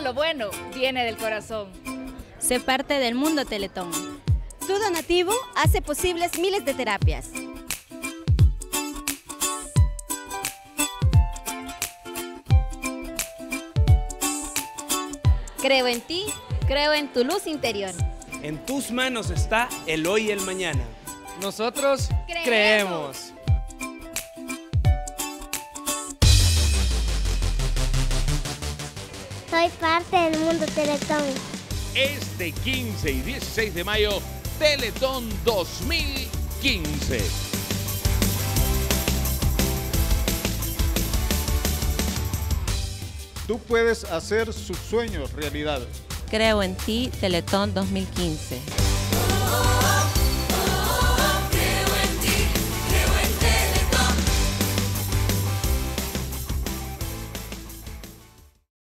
lo bueno viene del corazón. Sé parte del mundo Teletón. Tu donativo hace posibles miles de terapias. Creo en ti, creo en tu luz interior. En tus manos está el hoy y el mañana. Nosotros Creemos. creemos. Soy parte del mundo Teletón. Este 15 y 16 de mayo, Teletón 2015. Tú puedes hacer sus sueños realidad. Creo en ti, Teletón 2015.